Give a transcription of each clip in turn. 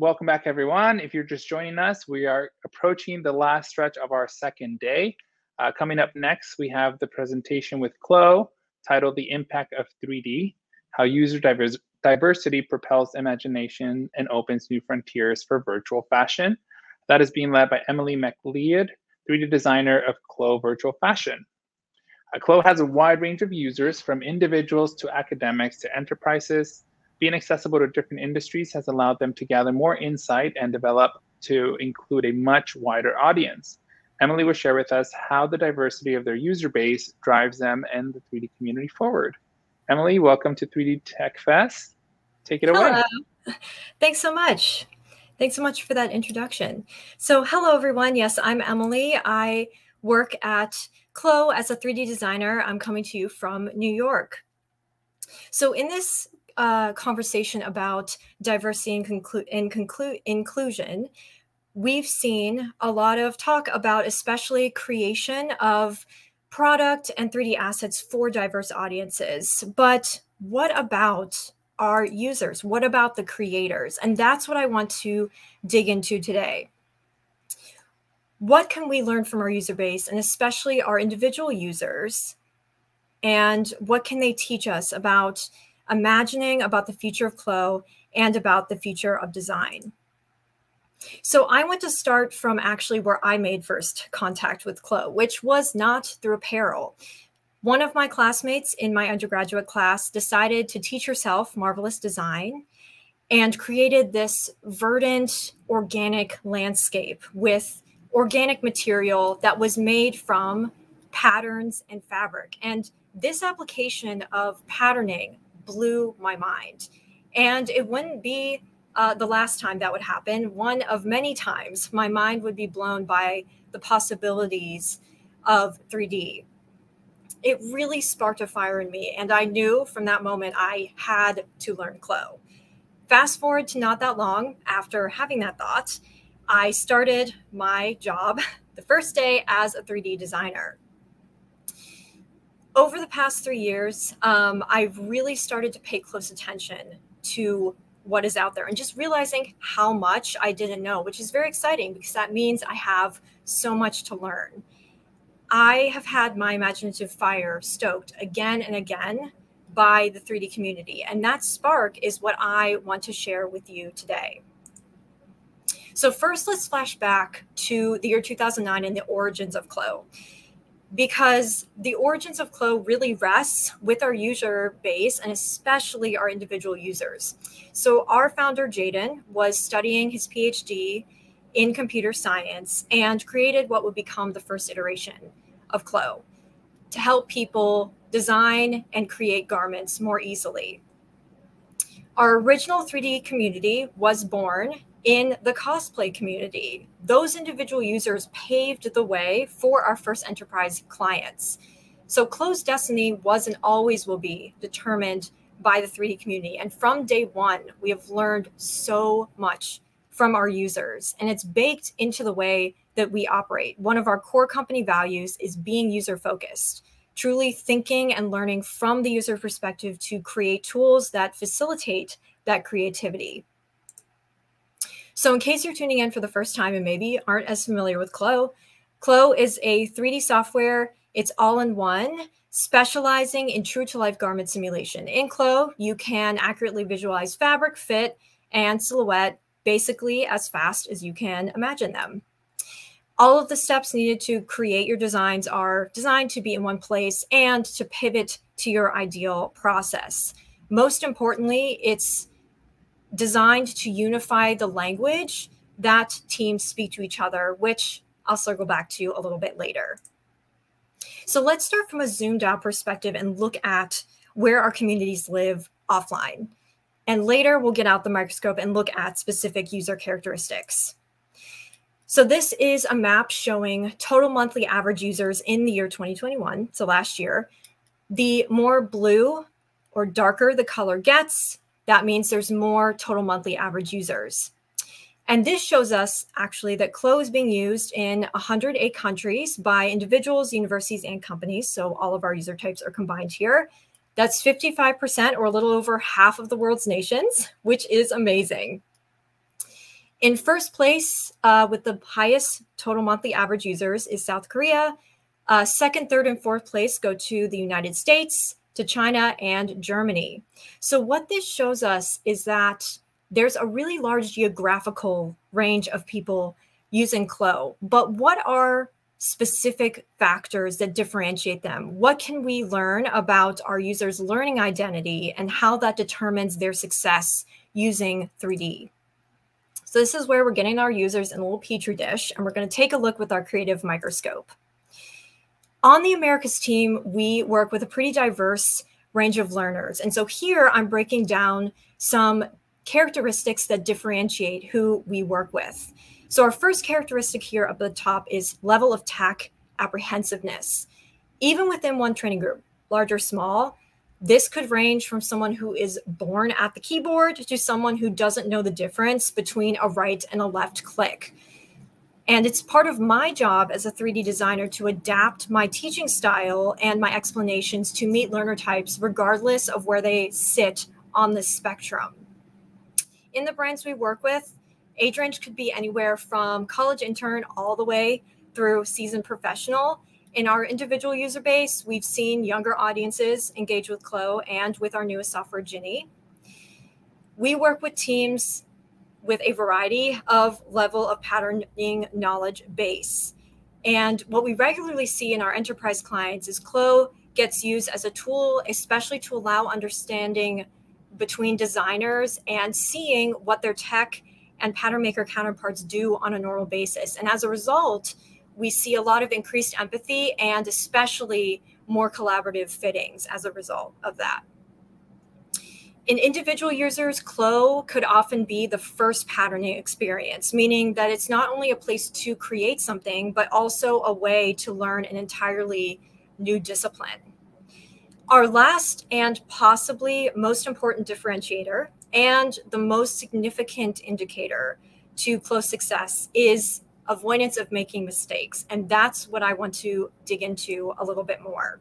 welcome back everyone. If you're just joining us, we are approaching the last stretch of our second day. Uh, coming up next, we have the presentation with CLO titled The Impact of 3D, How User Divers Diversity Propels Imagination and Opens New Frontiers for Virtual Fashion. That is being led by Emily MacLeod, 3D designer of CLO Virtual Fashion. Uh, CLO has a wide range of users from individuals to academics to enterprises, being accessible to different industries has allowed them to gather more insight and develop to include a much wider audience. Emily will share with us how the diversity of their user base drives them and the 3D community forward. Emily, welcome to 3D Tech Fest. Take it hello. away. Thanks so much. Thanks so much for that introduction. So, hello everyone. Yes, I'm Emily. I work at CLO as a 3D designer. I'm coming to you from New York. So, in this uh, conversation about diversity and, conclu- and conclu- inclusion, we've seen a lot of talk about especially creation of product and 3D assets for diverse audiences. But what about our users? What about the creators? And that's what I want to dig into today. What can we learn from our user base and especially our individual users? And what can they teach us about imagining about the future of CLO and about the future of design. So I want to start from actually where I made first contact with CLO, which was not through apparel. One of my classmates in my undergraduate class decided to teach herself Marvelous Designer and created this verdant organic landscape with organic material that was made from patterns and fabric. And this application of patterning blew my mind. And it wouldn't be uh, the last time that would happen. One of many times my mind would be blown by the possibilities of 3D. It really sparked a fire in me. And I knew from that moment I had to learn CLO. Fast forward to not that long after having that thought, I started my job the first day as a 3D designer over the past three years, um, I've really started to pay close attention to what is out there and just realizing how much I didn't know, which is very exciting because that means I have so much to learn. I have had my imaginative fire stoked again and again by the 3D community. And that spark is what I want to share with you today. So, first, let's flash back to the year 2009 and the origins of CLO because the origins of CLO really rests with our user base and especially our individual users. So our founder, Jaden, was studying his PhD in computer science and created what would become the first iteration of CLO to help people design and create garments more easily. Our original 3D community was born in the cosplay community. Those individual users paved the way for our first enterprise clients. So CLO's destiny was and always will be determined by the 3D community. And from day one, we have learned so much from our users, and it's baked into the way that we operate. One of our core company values is being user focused, truly thinking and learning from the user perspective to create tools that facilitate that creativity. So, in case you're tuning in for the first time and maybe aren't as familiar with Clo, Clo is a 3D software. It's all in one, specializing in true to life garment simulation. In Clo, you can accurately visualize fabric, fit, and silhouette basically as fast as you can imagine them. All of the steps needed to create your designs are designed to be in one place and to pivot to your ideal process. Most importantly, it's designed to unify the language that teams speak to each other, which I'll circle back to a little bit later. So let's start from a zoomed out perspective and look at where our communities live offline. And later we'll get out the microscope and look at specific user characteristics. So this is a map showing total monthly average users in the year 2021, so last year. The more blue or darker the color gets, that means there's more total monthly average users. And this shows us actually that Clo is being used in 108 countries by individuals, universities, and companies. So all of our user types are combined here. That's 55% or a little over half of the world's nations, which is amazing. In first place, uh, with the highest total monthly average users, is South Korea. Uh, second, third, and fourth place go to the United States, to China, and Germany. So, what this shows us is that there's a really large geographical range of people using Clo. But what are specific factors that differentiate them? What can we learn about our users' learning identity and how that determines their success using 3D? So this is where we're getting our users in a little petri dish, and we're going to take a look with our creative microscope. On the Americas team, we work with a pretty diverse range of learners. And so here I'm breaking down some characteristics that differentiate who we work with. So our first characteristic here at the top is level of tech apprehensiveness. Even within one training group, large or small, this could range from someone who is born at the keyboard to someone who doesn't know the difference between a right and a left click. And it's part of my job as a 3D designer to adapt my teaching style and my explanations to meet learner types regardless of where they sit on the spectrum. In the brands we work with, age range could be anywhere from college intern all the way through seasoned professional. In our individual user base, we've seen younger audiences engage with Clo and with our newest software, Jinny. We work with teams with a variety of level of patterning knowledge base. And what we regularly see in our enterprise clients is Clo gets used as a tool, especially to allow understanding between designers and seeing what their tech and pattern maker counterparts do on a normal basis. And as a result, we see a lot of increased empathy and especially more collaborative fittings as a result of that. In individual users, Clo could often be the first patterning experience, meaning that it's not only a place to create something, but also a way to learn an entirely new discipline. Our last and possibly most important differentiator and the most significant indicator to Clo success is avoidance of making mistakes. And that's what I want to dig into a little bit more.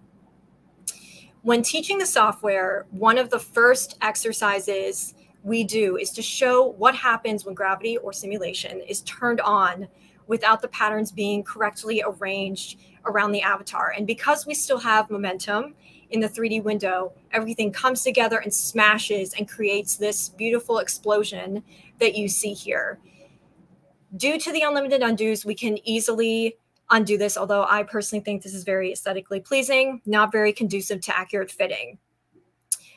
When teaching the software, one of the first exercises we do is to show what happens when gravity or simulation is turned on without the patterns being correctly arranged around the avatar. And because we still have momentum in the 3D window, everything comes together and smashes and creates this beautiful explosion that you see here. Due to the unlimited undos, we can easily undo this, although I personally think this is very aesthetically pleasing, not very conducive to accurate fitting.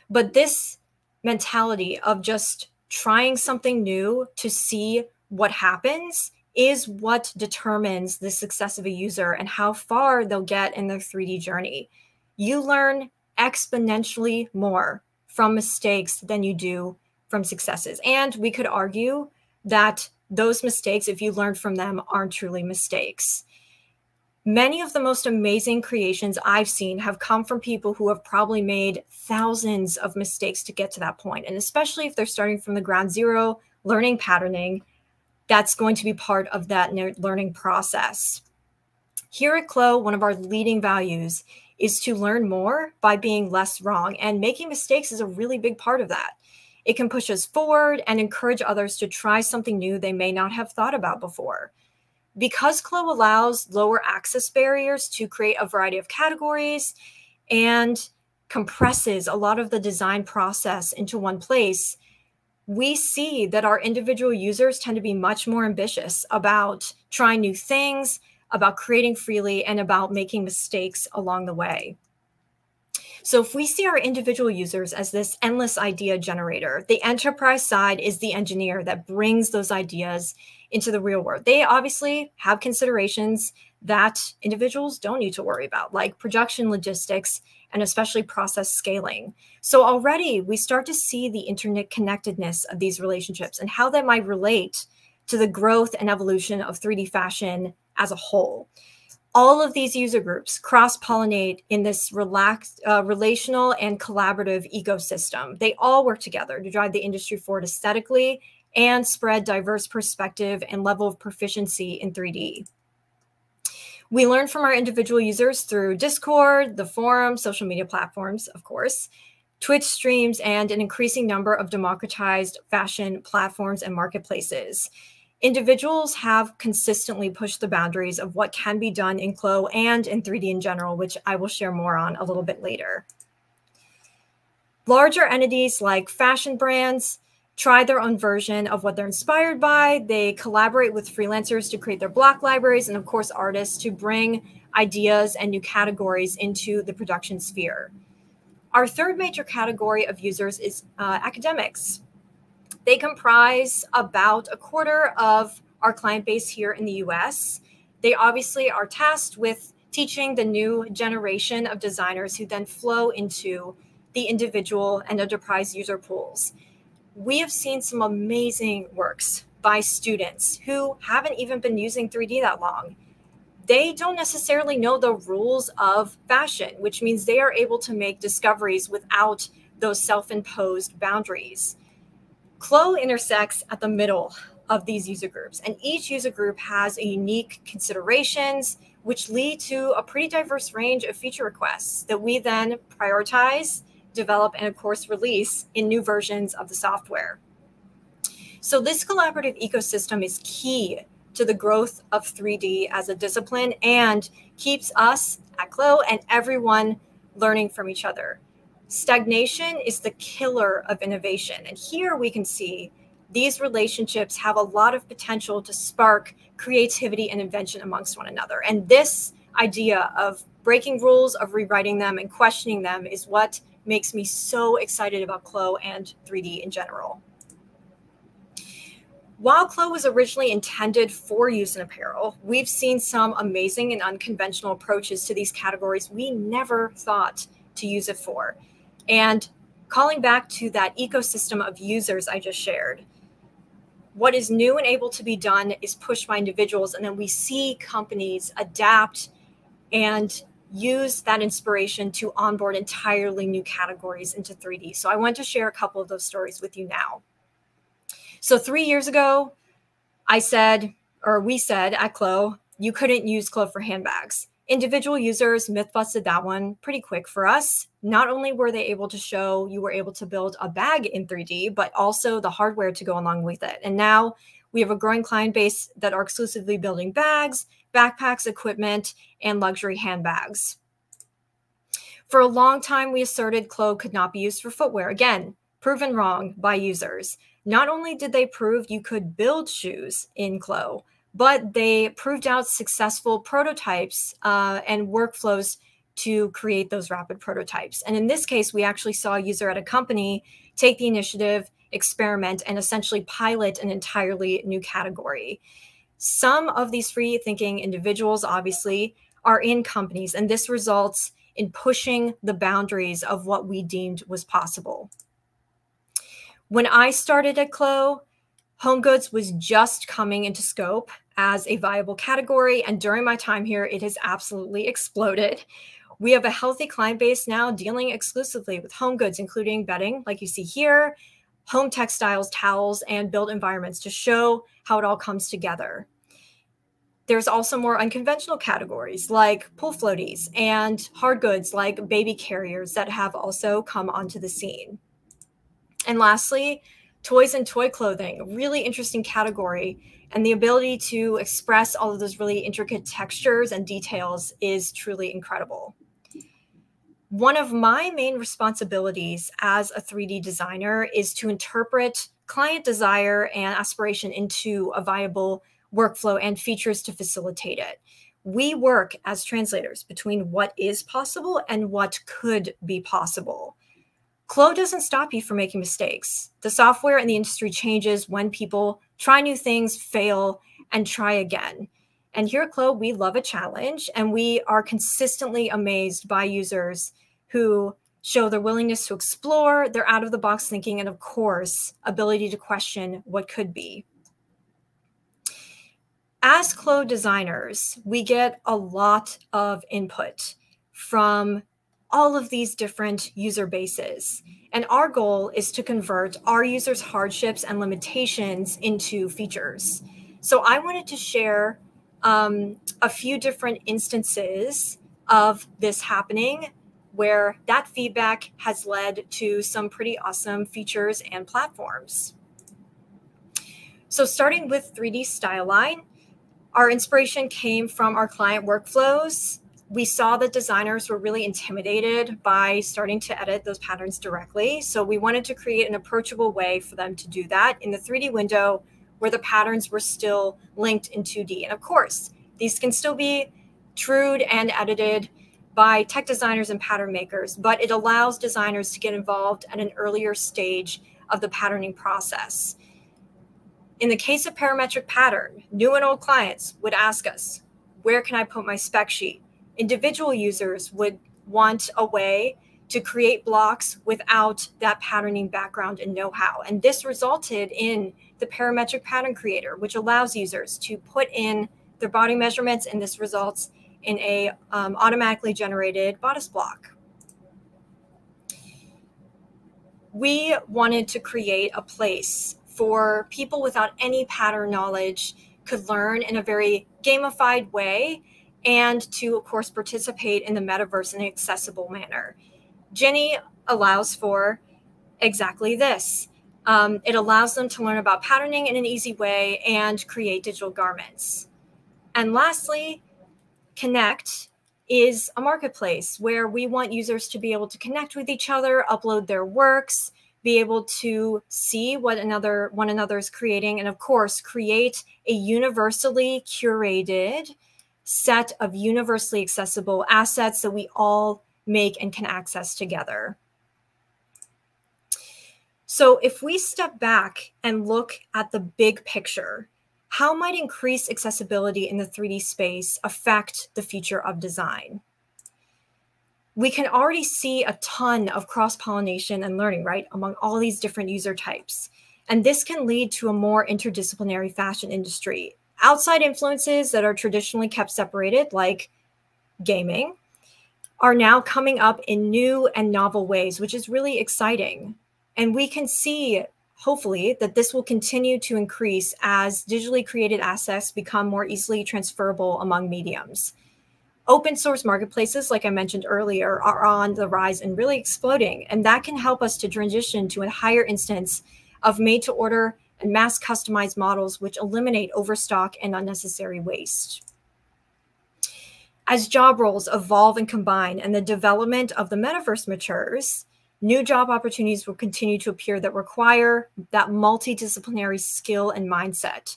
But this mentality of just trying something new to see what happens is what determines the success of a user and how far they'll get in their 3D journey you learn exponentially more from mistakes than you do from successes. And we could argue that those mistakes, if you learn from them, aren't truly mistakes. Many of the most amazing creations I've seen have come from people who have probably made thousands of mistakes to get to that point. And especially if they're starting from the ground zero, learning patterning, that's going to be part of that learning process. Here at Clo, one of our leading values is to learn more by being less wrong. And making mistakes is a really big part of that. It can push us forward and encourage others to try something new they may not have thought about before. Because Clo allows lower access barriers to create a variety of categories and compresses a lot of the design process into one place, we see that our individual users tend to be much more ambitious about trying new things, about creating freely, and about making mistakes along the way. So if we see our individual users as this endless idea generator, the enterprise side is the engineer that brings those ideas into the real world. They obviously have considerations that individuals don't need to worry about, like production logistics and especially process scaling. So already we start to see the internet connectedness of these relationships and how that might relate to the growth and evolution of 3D fashion as a whole. All of these user groups cross pollinate in this relaxed, uh, relational, and collaborative ecosystem. They all work together to drive the industry forward aesthetically and spread diverse perspective and level of proficiency in 3D. We learn from our individual users through Discord, the forum, social media platforms, of course, Twitch streams, and an increasing number of democratized fashion platforms and marketplaces. individuals have consistently pushed the boundaries of what can be done in Clo and in 3D in general, which I will share more on a little bit later. Larger entities like fashion brands try their own version of what they're inspired by. They collaborate with freelancers to create their block libraries and, of course, artists to bring ideas and new categories into the production sphere. Our third major category of users is uh, academics. They comprise about a quarter of our client base here in the US. They obviously are tasked with teaching the new generation of designers who then flow into the individual and enterprise user pools. We have seen some amazing works by students who haven't even been using 3D that long. They don't necessarily know the rules of fashion, which means they are able to make discoveries without those self imposed boundaries. Clo intersects at the middle of these user groups, and each user group has a unique considerations, which lead to a pretty diverse range of feature requests that we then prioritize develop, and of course, release in new versions of the software. So, this collaborative ecosystem is key to the growth of 3D as a discipline and keeps us at Clo and everyone learning from each other. Stagnation is the killer of innovation. And here we can see these relationships have a lot of potential to spark creativity and invention amongst one another. And this idea of breaking rules, of rewriting them, and questioning them is what makes me so excited about Clo and 3D in general. While Clo was originally intended for use in apparel, we've seen some amazing and unconventional approaches to these categories we never thought to use it for. And calling back to that ecosystem of users I just shared, what is new and able to be done is pushed by individuals, and then we see companies adapt and use that inspiration to onboard entirely new categories into 3D. So I want to share a couple of those stories with you now. So three years ago, I said, or we said at Clo, you couldn't use Clo for handbags. Individual users myth busted that one pretty quick for us. Not only were they able to show you were able to build a bag in 3D, but also the hardware to go along with it. And now we have a growing client base that are exclusively building bags, backpacks, equipment, and luxury handbags. For a long time, we asserted Clo could not be used for footwear. Again, proven wrong by users. Not only did they prove you could build shoes in Clo, but they proved out successful prototypes uh, and workflows to create those rapid prototypes. And in this case, we actually saw a user at a company take the initiative, experiment, and essentially pilot an entirely new category. Some of these free thinking individuals, obviously, are in companies, and this results in pushing the boundaries of what we deemed was possible. When I started at Clo, home goods was just coming into scope as a viable category. And during my time here, it has absolutely exploded. We have a healthy client base now dealing exclusively with home goods, including bedding, like you see here, home textiles, towels, and built environments to show how it all comes together. There's also more unconventional categories like pool floaties and hard goods like baby carriers that have also come onto the scene. And lastly, toys and toy clothing, really interesting category. And the ability to express all of those really intricate textures and details is truly incredible. One of my main responsibilities as a 3D designer is to interpret client desire and aspiration into a viable workflow and features to facilitate it. We work as translators between what is possible and what could be possible. Clo doesn't stop you from making mistakes. The software and the industry changes when people try new things, fail, and try again. And here at Clo, we love a challenge and we are consistently amazed by users who show their willingness to explore, their out of the box thinking, and of course, ability to question what could be as Clo designers, we get a lot of input from all of these different user bases. And our goal is to convert our users' hardships and limitations into features. So I wanted to share um, a few different instances of this happening where that feedback has led to some pretty awesome features and platforms. So starting with 3D Styline, our inspiration came from our client workflows. We saw that designers were really intimidated by starting to edit those patterns directly. So we wanted to create an approachable way for them to do that in the 3D window where the patterns were still linked in 2D. And of course, these can still be trued and edited by tech designers and pattern makers, but it allows designers to get involved at an earlier stage of the patterning process. In the case of parametric pattern, new and old clients would ask us, where can I put my spec sheet? Individual users would want a way to create blocks without that patterning background and know-how. And this resulted in the parametric pattern creator, which allows users to put in their body measurements, and this results in a um, automatically generated bodice block. We wanted to create a place for people without any pattern knowledge could learn in a very gamified way and to, of course, participate in the metaverse in an accessible manner. Jinny allows for exactly this. Um, it allows them to learn about patterning in an easy way and create digital garments. And lastly, Connect is a marketplace where we want users to be able to connect with each other, upload their works, be able to see what another one another is creating, and of course, create a universally curated set of universally accessible assets that we all make and can access together. So if we step back and look at the big picture, how might increased accessibility in the 3D space affect the future of design? We can already see a ton of cross pollination and learning, right, among all these different user types. And this can lead to a more interdisciplinary fashion industry. Outside influences that are traditionally kept separated, like gaming, are now coming up in new and novel ways, which is really exciting. And we can see hopefully that this will continue to increase as digitally created assets become more easily transferable among mediums. Open source marketplaces, like I mentioned earlier, are on the rise and really exploding. And that can help us to transition to a higher instance of made to order and mass customized models, which eliminate overstock and unnecessary waste. As job roles evolve and combine and the development of the metaverse matures, New job opportunities will continue to appear that require that multidisciplinary skill and mindset.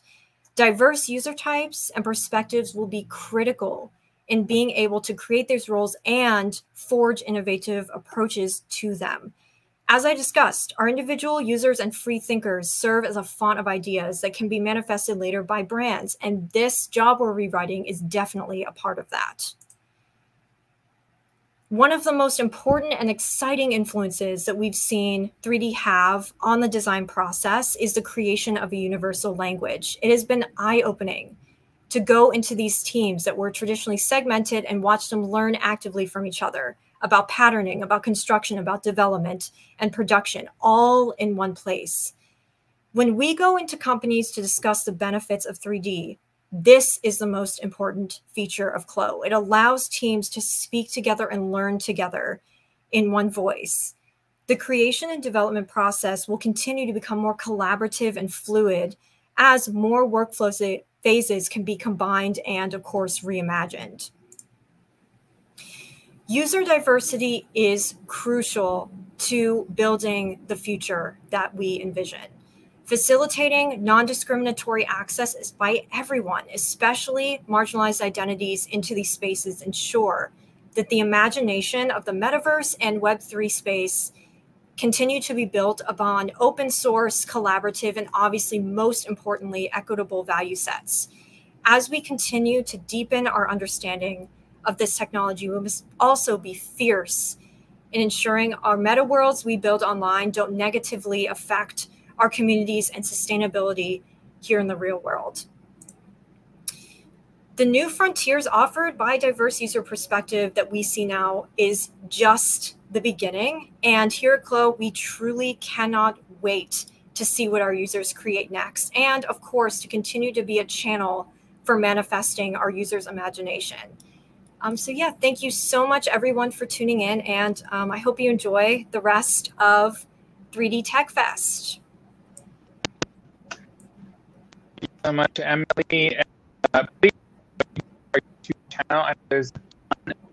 Diverse user types and perspectives will be critical in being able to create these roles and forge innovative approaches to them. As I discussed, our individual users and free thinkers serve as a font of ideas that can be manifested later by brands, and this job we're rewriting is definitely a part of that. One of the most important and exciting influences that we've seen 3D have on the design process is the creation of a universal language. It has been eye opening to go into these teams that were traditionally segmented and watch them learn actively from each other about patterning, about construction, about development and production, all in one place. When we go into companies to discuss the benefits of 3D, this is the most important feature of CLO. It allows teams to speak together and learn together in one voice. The creation and development process will continue to become more collaborative and fluid as more workflow phases can be combined and, of course, reimagined. User diversity is crucial to building the future that we envision. Facilitating non discriminatory access by everyone, especially marginalized identities, into these spaces ensure that the imagination of the metaverse and Web3 space continue to be built upon open source, collaborative, and obviously, most importantly, equitable value sets. As we continue to deepen our understanding of this technology, we must also be fierce in ensuring our meta worlds we build online don't negatively affect our communities and sustainability here in the real world. The new frontiers offered by diverse user perspective that we see now is just the beginning. And here at CLO, we truly cannot wait to see what our users create next. And of course, to continue to be a channel for manifesting our users' imagination. Um, so yeah, thank you so much everyone for tuning in. And um, I hope you enjoy the rest of 3D Tech Fest. Thank you so much, Emily. Uh, please, channel, and there's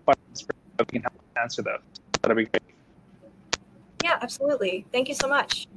questions for we can help answer those. That'll be great. Yeah, absolutely. Thank you so much.